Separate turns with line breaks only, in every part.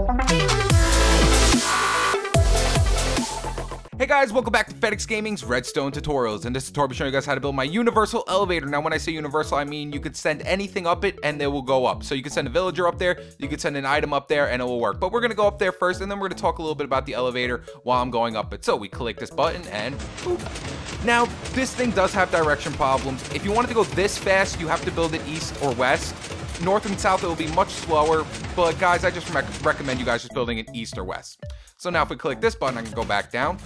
Hey guys, welcome back to Fed X Gaming's Redstone Tutorials, and this tutorial will show you guys how to build my universal elevator. Now, when I say universal, I mean you could send anything up it and it will go up. So you can send a villager up there, you could send an item up there, and it will work. But we're gonna go up there first, and then we're gonna talk a little bit about the elevator while I'm going up it. So we click this button, and boop. Now, this thing does have direction problems. If you wanted to go this fast, you have to build it east or west. North and south, it will be much slower, but guys, I just rec recommend you guys just building it east or west. So now if we click this button, I can go back down.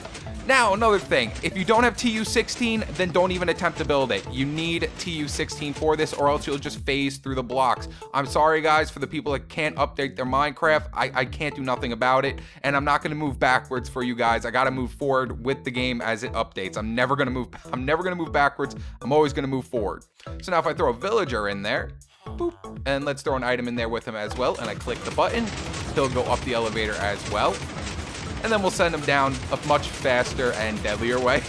Now, another thing, if you don't have TU16, then don't even attempt to build it. You need TU16 for this or else you'll just phase through the blocks. I'm sorry guys for the people that can't update their Minecraft. I, I can't do nothing about it and I'm not gonna move backwards for you guys. I gotta move forward with the game as it updates. I'm never gonna move, I'm never gonna move backwards. I'm always gonna move forward. So now if I throw a villager in there, boop, and let's throw an item in there with him as well, and I click the button, he'll go up the elevator as well and then we'll send him down a much faster and deadlier way.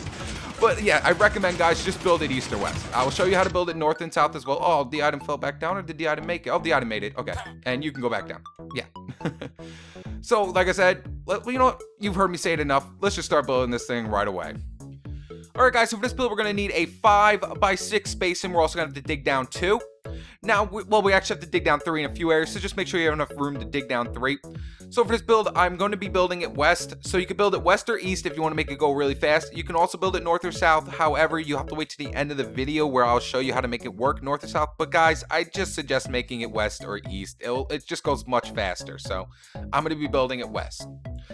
but yeah, I recommend guys just build it east or west. I will show you how to build it north and south as well. Oh, the item fell back down or did the item make it? Oh, the item made it. Okay. And you can go back down. Yeah. so like I said, you know what? You've heard me say it enough. Let's just start building this thing right away. Alright guys, so for this build, we're going to need a 5 by 6 space, and we're also going to have to dig down 2. Now, we, well, we actually have to dig down 3 in a few areas, so just make sure you have enough room to dig down 3. So for this build, I'm going to be building it west. So you can build it west or east if you want to make it go really fast. You can also build it north or south. However, you have to wait to the end of the video where I'll show you how to make it work north or south. But guys, I just suggest making it west or east. It'll, it just goes much faster. So I'm going to be building it west.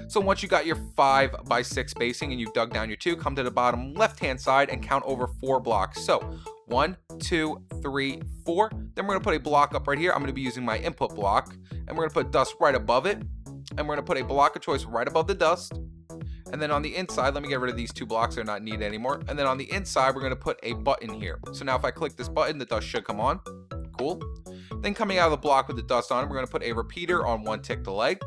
So once you got your 5 by 6 spacing and you've dug down your 2, come to the bottom left-hand side and count over 4 blocks. So one, two, three, four. Then we're to put a block up right here. I'm to be using my input block. And we're to put dust right above it and we're to put a block of choice right above the dust. And then on the inside, let me get rid of these two blocks. They're not needed anymore. And then on the inside, we're to put a button here. So now if I click this button, the dust should come on. Cool. Then coming out of the block with the dust on, we're to put a repeater on one tick delay.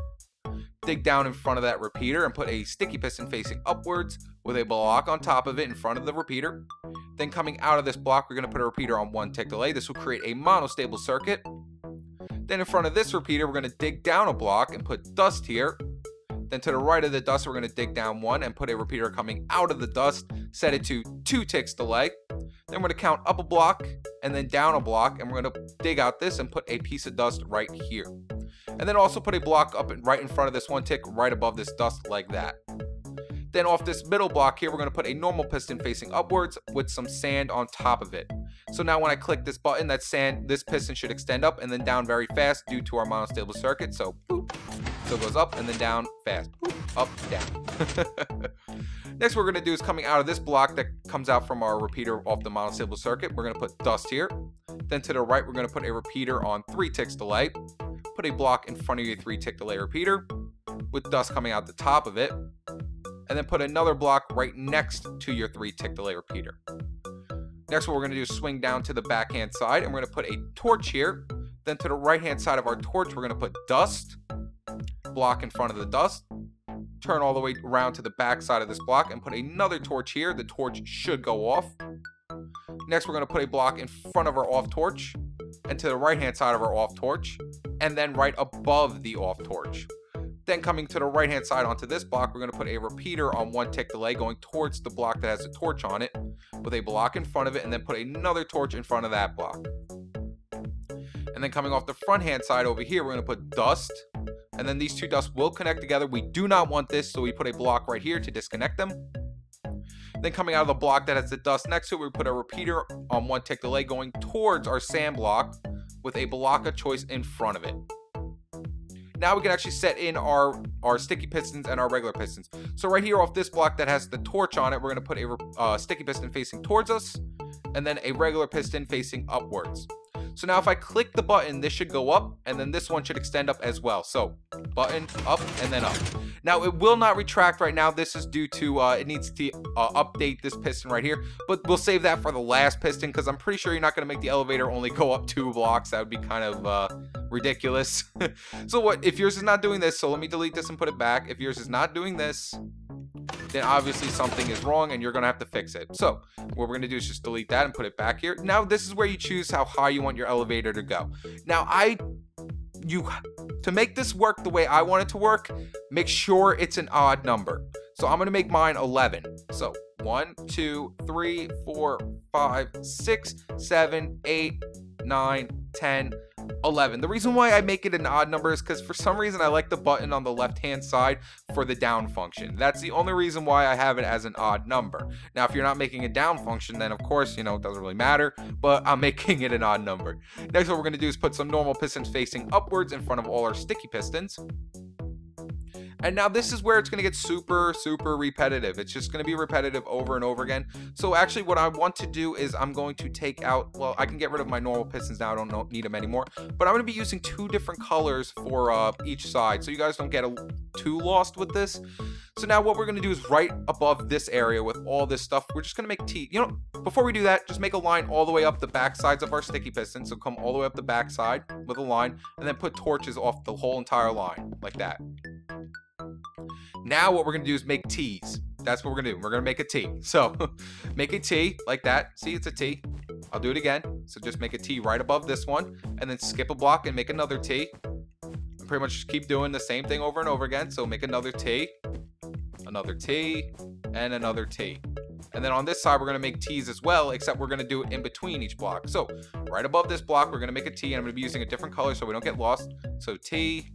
Dig down in front of that repeater and put a sticky piston facing upwards with a block on top of it in front of the repeater. Then coming out of this block, we're going to put a repeater on one tick delay. This will create a monostable circuit. Then in front of this repeater, we're going to dig down a block and put dust here. Then to the right of the dust, we're going to dig down one and put a repeater coming out of the dust, set it to two ticks delay. Then we're going to count up a block and then down a block, and we're going to dig out this and put a piece of dust right here. And then also put a block up and right in front of this one tick, right above this dust like that. Then off this middle block here, we're to put a normal piston facing upwards with some sand on top of it. So now when I click this button, that sand, this piston should extend up and then down very fast due to our monostable circuit. So boop, so it goes up and then down fast, boop, up, down. Next we're to do is coming out of this block that comes out from our repeater off the monostable circuit. We're to put dust here. Then to the right, we're to put a repeater on three ticks delay. Put a block in front of your three tick delay repeater with dust coming out the top of it and then put another block right next to your three tick delay repeater. Next, what we're going to do is swing down to the backhand side, and we're to put a torch here. Then to the right-hand side of our torch, we're going to put dust, block in front of the dust, turn all the way around to the back side of this block, and put another torch here. The torch should go off. Next, we're going to put a block in front of our off torch, and to the right-hand side of our off torch, and then right above the off torch. Then coming to the right hand side onto this block, we're going to put a repeater on one tick delay going towards the block that has a torch on it with a block in front of it and then put another torch in front of that block. And then coming off the front hand side over here, we're going to put dust and then these two dusts will connect together. We do not want this, so we put a block right here to disconnect them. Then coming out of the block that has the dust next to it, we put a repeater on one tick delay going towards our sand block with a block of choice in front of it now we can actually set in our, our sticky pistons and our regular pistons. So right here off this block that has the torch on it, we're going to put a uh, sticky piston facing towards us and then a regular piston facing upwards. So now if I click the button, this should go up and then this one should extend up as well. So button up and then up. Now it will not retract right now. This is due to, uh, it needs to uh, update this piston right here, but we'll save that for the last piston because I'm pretty sure you're not going to make the elevator only go up two blocks. That would be kind of uh, ridiculous. so what, if yours is not doing this, so let me delete this and put it back. If yours is not doing this, then obviously something is wrong and you're to have to fix it. So what we're to do is just delete that and put it back here. Now this is where you choose how high you want your elevator to go. Now I you to make this work the way I want it to work, make sure it's an odd number. So I'm gonna make mine 11. So one, two, three, four, five, six, seven, eight, nine, 10, 11. The reason why I make it an odd number is because for some reason I like the button on the left hand side for the down function. That's the only reason why I have it as an odd number. Now, if you're not making a down function, then of course, you know, it doesn't really matter, but I'm making it an odd number. Next, what we're going to do is put some normal pistons facing upwards in front of all our sticky pistons. And now this is where it's going to get super, super repetitive. It's just going to be repetitive over and over again. So actually what I want to do is I'm going to take out, well, I can get rid of my normal pistons now. I don't need them anymore. But I'm going to be using two different colors for uh, each side. So you guys don't get a, too lost with this. So now what we're going to do is right above this area with all this stuff, we're just going to make T. You know, before we do that, just make a line all the way up the back sides of our sticky piston. So come all the way up the back side with a line and then put torches off the whole entire line like that. Now what we're gonna do is make T's. That's what we're gonna do. We're gonna make a T. So make a T like that. See, it's a T. I'll do it again. So just make a T right above this one and then skip a block and make another T. And pretty much just keep doing the same thing over and over again. So make another T, another T, and another T. And then on this side, we're to make T's as well, except we're to do it in between each block. So right above this block, we're to make a T, and I'm to be using a different color so we don't get lost. So T,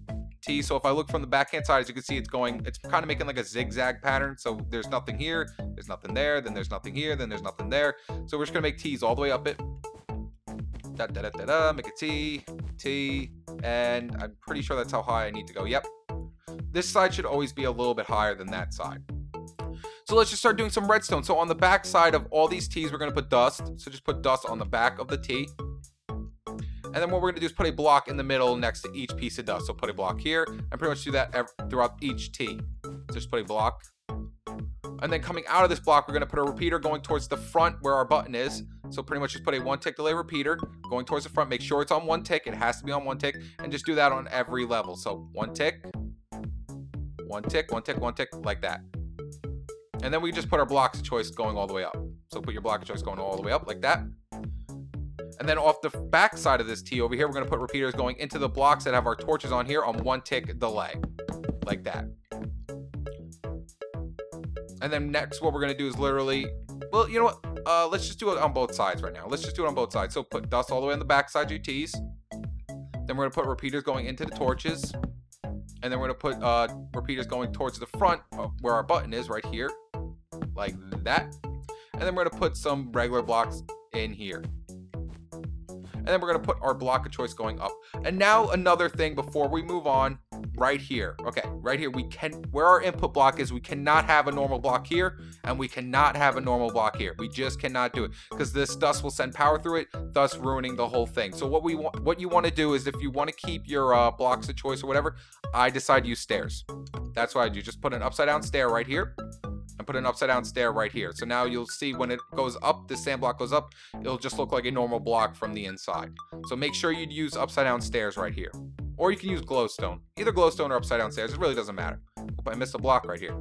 T. So if I look from the backhand side, as you can see, it's going, it's kind of making like a zigzag pattern. So there's nothing here, there's nothing there, then there's nothing here, then there's nothing there. So we're just gonna make T's all the way up it. Da, da, da, da, da, make a T, T, and I'm pretty sure that's how high I need to go. Yep. This side should always be a little bit higher than that side. So let's just start doing some redstone. So on the back side of all these T's, we're gonna put dust. So just put dust on the back of the T. And then what we're gonna do is put a block in the middle next to each piece of dust. So put a block here and pretty much do that throughout each T. So just put a block. And then coming out of this block, we're gonna put a repeater going towards the front where our button is. So pretty much just put a one tick delay repeater going towards the front. Make sure it's on one tick. It has to be on one tick. And just do that on every level. So one tick, one tick, one tick, one tick, like that. And then we just put our blocks of choice going all the way up. So put your block of choice going all the way up like that. And then off the back side of this T over here, we're going to put repeaters going into the blocks that have our torches on here on one tick delay, like that. And then next, what we're going to do is literally, well, you know what? Uh, let's just do it on both sides right now. Let's just do it on both sides. So put dust all the way on the back side of your T's. Then we're going to put repeaters going into the torches. And then we're going to put uh, repeaters going towards the front uh, where our button is right here, like that. And then we're going to put some regular blocks in here and then we're going to put our block of choice going up. And now another thing before we move on, right here. Okay, right here, we can, where our input block is, we cannot have a normal block here, and we cannot have a normal block here. We just cannot do it, because this dust will send power through it, thus ruining the whole thing. So what we want, what you want to do is if you want to keep your uh, blocks of choice or whatever, I decide to use stairs. That's what I do. Just put an upside down stair right here and put an upside down stair right here. So now you'll see when it goes up, the sand block goes up, it'll just look like a normal block from the inside. So make sure you use upside down stairs right here. Or you can use glowstone. Either glowstone or upside down stairs, it really doesn't matter. Oop, I missed a block right here.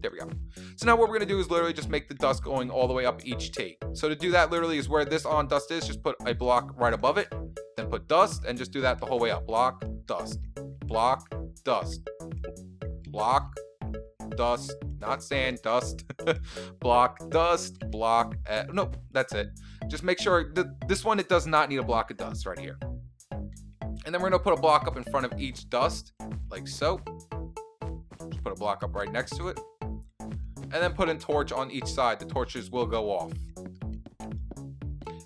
There we go. So now what we're gonna do is literally just make the dust going all the way up each T. So to do that literally is where this on dust is, just put a block right above it, then put dust and just do that the whole way up. Block, dust, block, dust, block, dust, not sand, dust, block, dust, block. Uh, no, that's it. Just make sure that this one, it does not need a block of dust right here. And then we're gonna put a block up in front of each dust, like so. Just put a block up right next to it. And then put a torch on each side. The torches will go off.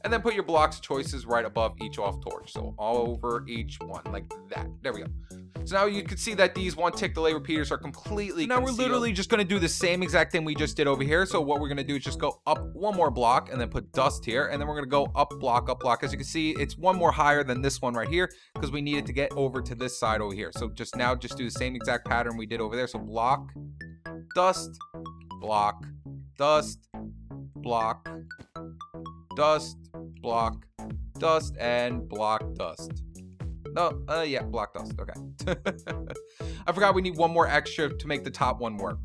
And then put your blocks choices right above each off torch. So all over each one, like that. There we go. So now you can see that these one tick delay repeaters are completely Now concealed. we're literally just going to do the same exact thing we just did over here. So what we're going to do is just go up one more block and then put dust here. And then we're going to go up block, up block. As you can see, it's one more higher than this one right here because we needed to get over to this side over here. So just now just do the same exact pattern we did over there. So block, dust, block, dust, block, dust, block, dust, and block dust. No, uh, yeah, block dust. Okay. I forgot we need one more extra to make the top one work.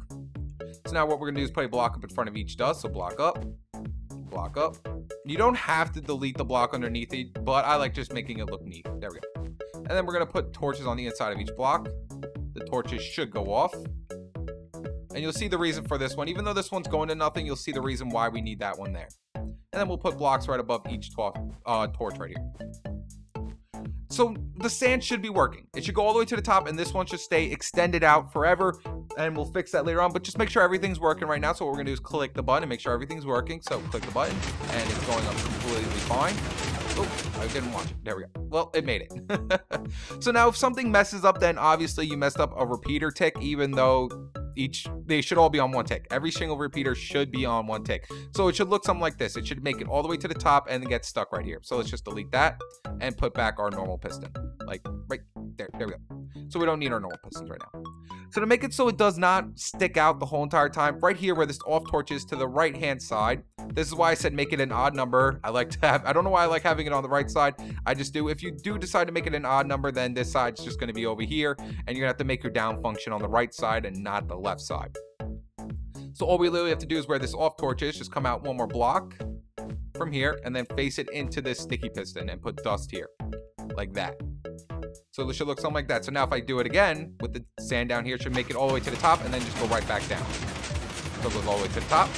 So now what we're gonna do is put a block up in front of each dust. So block up, block up. You don't have to delete the block underneath it, but I like just making it look neat. There we go. And then we're gonna put torches on the inside of each block. The torches should go off. And you'll see the reason for this one. Even though this one's going to nothing, you'll see the reason why we need that one there. And then we'll put blocks right above each uh, torch right here. So the sand should be working. It should go all the way to the top and this one should stay extended out forever and we'll fix that later on, but just make sure everything's working right now. So what we're gonna do is click the button and make sure everything's working. So click the button and it's going up completely fine. Oh, I didn't watch it. There we go. Well, it made it. so now if something messes up, then obviously you messed up a repeater tick, even though each they should all be on one tick. Every single repeater should be on one tick. So it should look something like this. It should make it all the way to the top and then get stuck right here. So let's just delete that and put back our normal piston. Like right there there we go. So we don't need our normal pistons right now so to make it so it does not stick out the whole entire time right here where this off torch is to the right hand side this is why I said make it an odd number. I like to have, I don't know why I like having it on the right side. I just do. If you do decide to make it an odd number, then this side's just going to be over here. And you're going to have to make your down function on the right side and not the left side. So all we literally have to do is where this off torch is, just come out one more block from here and then face it into this sticky piston and put dust here like that. So it should look something like that. So now if I do it again with the sand down here, it should make it all the way to the top and then just go right back down. So it goes all the way to the top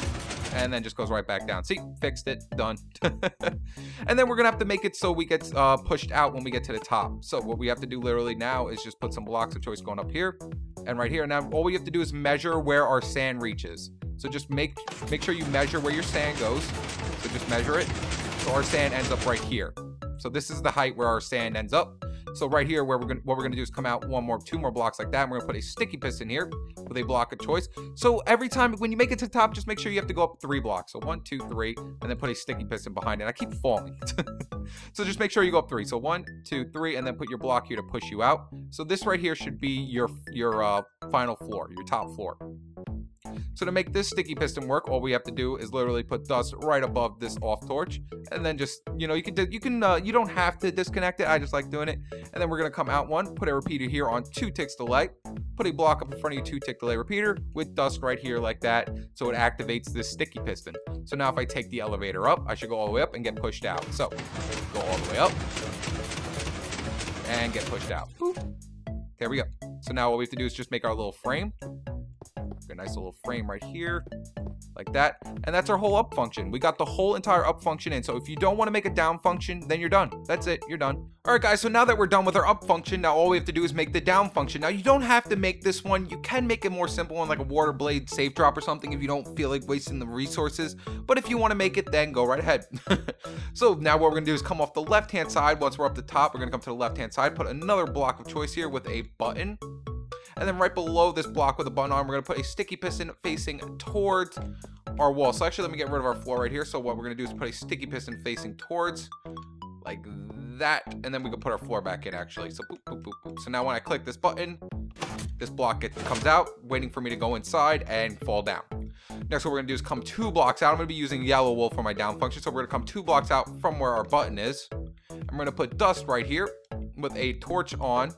and then just goes right back down. See, fixed it, done. and then we're gonna have to make it so we get uh, pushed out when we get to the top. So what we have to do literally now is just put some blocks of choice going up here and right here. Now all we have to do is measure where our sand reaches. So just make make sure you measure where your sand goes. So just measure it. So our sand ends up right here. So this is the height where our sand ends up. So right here, where we're gonna, what we're gonna do is come out one more, two more blocks like that. And we're gonna put a sticky piston here with a block of choice. So every time when you make it to the top, just make sure you have to go up three blocks. So one, two, three, and then put a sticky piston behind it. I keep falling. so just make sure you go up three. So one, two, three, and then put your block here to push you out. So this right here should be your your uh, final floor, your top floor. So to make this sticky piston work, all we have to do is literally put dust right above this off torch, and then just you know you can you can uh, you don't have to disconnect it. I just like doing it, and then we're gonna come out one, put a repeater here on two ticks delay, put a block up in front of you two tick delay repeater with dust right here like that, so it activates this sticky piston. So now if I take the elevator up, I should go all the way up and get pushed out. So go all the way up and get pushed out. Boop. There we go. So now what we have to do is just make our little frame nice little frame right here like that. And that's our whole up function. We got the whole entire up function in. So if you don't want to make a down function, then you're done. That's it. You're done. All right, guys. So now that we're done with our up function, now all we have to do is make the down function. Now you don't have to make this one. You can make it more simple one like a water blade safe drop or something if you don't feel like wasting the resources. But if you want to make it, then go right ahead. so now what we're going to do is come off the left-hand side. Once we're up the top, we're going to come to the left-hand side, put another block of choice here with a button. And then right below this block with a button on, we're gonna put a sticky piston facing towards our wall. So actually, let me get rid of our floor right here. So what we're gonna do is put a sticky piston facing towards, like that, and then we can put our floor back in actually. So boop, boop, boop, boop. So now when I click this button, this block gets, comes out, waiting for me to go inside and fall down. Next, what we're gonna do is come two blocks out. I'm gonna be using yellow wool for my down function. So we're gonna come two blocks out from where our button is. I'm gonna put dust right here with a torch on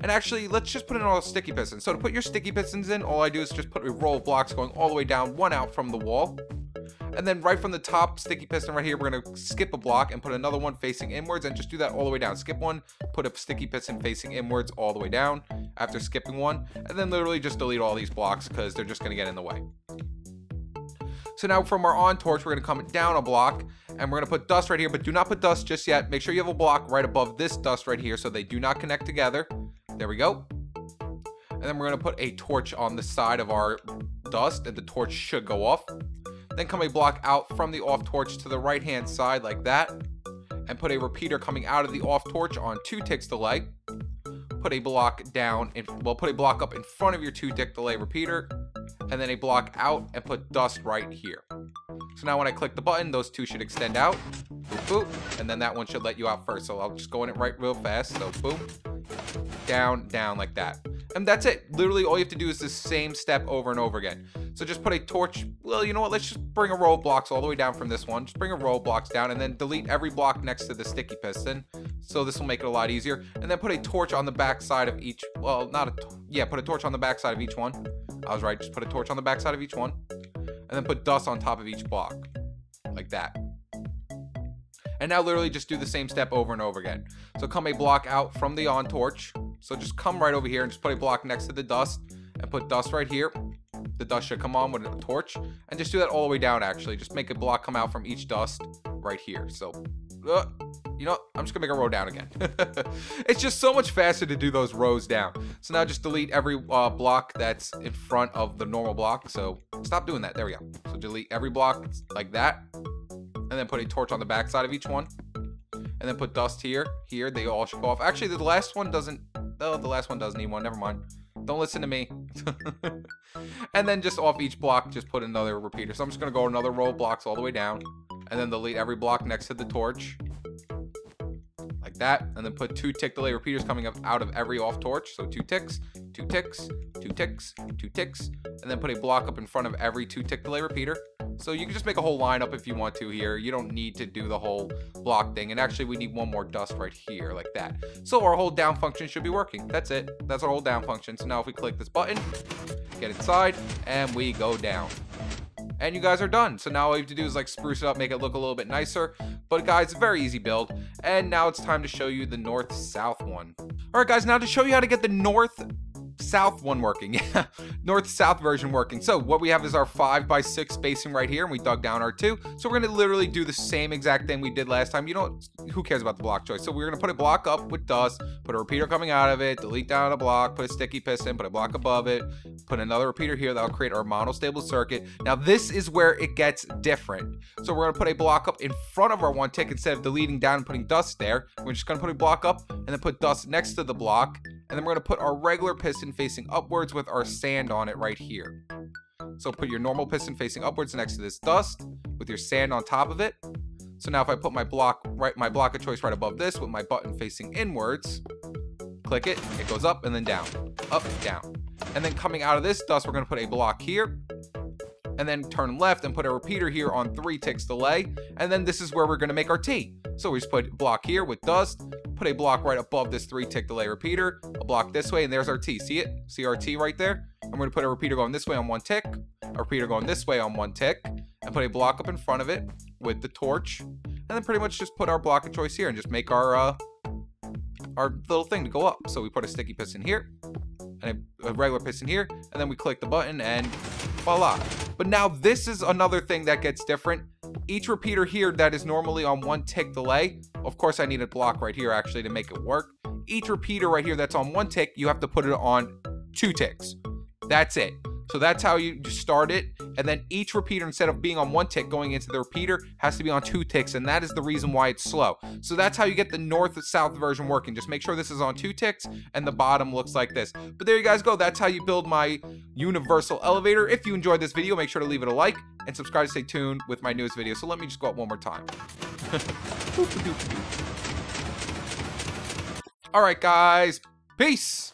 and actually, let's just put in all the sticky pistons. So to put your sticky pistons in, all I do is just put a row of blocks going all the way down, one out from the wall. And then right from the top sticky piston right here, we're gonna skip a block and put another one facing inwards and just do that all the way down. Skip one, put a sticky piston facing inwards all the way down after skipping one, and then literally just delete all these blocks because they're just gonna get in the way. So now from our on torch, we're gonna come down a block and we're gonna put dust right here, but do not put dust just yet. Make sure you have a block right above this dust right here so they do not connect together. There we go. And then we're gonna put a torch on the side of our dust and the torch should go off. Then come a block out from the off torch to the right hand side like that. And put a repeater coming out of the off torch on two ticks delay. Put a block down, in, well put a block up in front of your two tick delay repeater. And then a block out and put dust right here. So now when I click the button, those two should extend out. Boop, boop. And then that one should let you out first. So I'll just go in it right real fast. So boom, down, down like that. And that's it. Literally all you have to do is the same step over and over again. So just put a torch, well, you know what, let's just bring a row of blocks all the way down from this one. Just bring a row of blocks down and then delete every block next to the sticky piston. So this will make it a lot easier. And then put a torch on the back side of each, well, not a, yeah, put a torch on the back side of each one. I was right, just put a torch on the back side of each one. And then put dust on top of each block, like that. And now literally just do the same step over and over again. So come a block out from the on torch. So just come right over here and just put a block next to the dust and put dust right here. The dust should come on with a torch and just do that all the way down actually. Just make a block come out from each dust right here. So, uh, you know, I'm just gonna make a row down again. it's just so much faster to do those rows down. So now just delete every uh, block that's in front of the normal block. So stop doing that. There we go. So delete every block like that. And then put a torch on the back side of each one. And then put dust here, here. They all should go off. Actually, the last one doesn't. Oh, the last one does need one. Never mind. Don't listen to me. and then just off each block, just put another repeater. So I'm just going to go another row of blocks all the way down. And then delete every block next to the torch Like that, and then put two tick delay repeaters coming up out of every off torch. So two ticks, two ticks, two ticks, two ticks, and then put a block up in front of every two tick delay repeater. So you can just make a whole lineup if you want to here. You don't need to do the whole block thing. And actually we need one more dust right here like that. So our whole down function should be working. That's it. That's our whole down function. So now if we click this button, get inside, and we go down and you guys are done. So now all you have to do is like spruce it up, make it look a little bit nicer. But guys, very easy build. And now it's time to show you the north-south one. All right, guys, now to show you how to get the north south one working. North south version working. So what we have is our five by six spacing right here, and we dug down our two. So we're gonna literally do the same exact thing we did last time. You know, who cares about the block choice? So we're gonna put a block up with dust, put a repeater coming out of it, delete down a block, put a sticky piston, put a block above it, put another repeater here that'll create our monostable circuit. Now this is where it gets different. So we're gonna put a block up in front of our one tick instead of deleting down and putting dust there. We're just gonna put a block up and then put dust next to the block and then we're going to put our regular piston facing upwards with our sand on it right here. So put your normal piston facing upwards next to this dust with your sand on top of it. So now if I put my block right my block of choice right above this with my button facing inwards, click it, it goes up and then down, up, down. And then coming out of this dust, we're gonna put a block here and then turn left and put a repeater here on three ticks delay. And then this is where we're gonna make our T. So we just put block here with dust, put a block right above this three tick delay repeater, a block this way, and there's our T. See it? See our T right there? I'm going to put a repeater going this way on one tick, a repeater going this way on one tick, and put a block up in front of it with the torch, and then pretty much just put our block of choice here and just make our uh, our little thing to go up. So we put a sticky piston here, and a, a regular piston here, and then we click the button, and voila. But now this is another thing that gets different each repeater here that is normally on one tick delay, of course I need a block right here actually to make it work. Each repeater right here that's on one tick, you have to put it on two ticks. That's it. So that's how you start it. And then each repeater, instead of being on one tick going into the repeater, has to be on two ticks. And that is the reason why it's slow. So that's how you get the north-south version working. Just make sure this is on two ticks and the bottom looks like this. But there you guys go. That's how you build my universal elevator. If you enjoyed this video, make sure to leave it a like and subscribe to stay tuned with my newest video. So let me just go up one more time. All right, guys. Peace.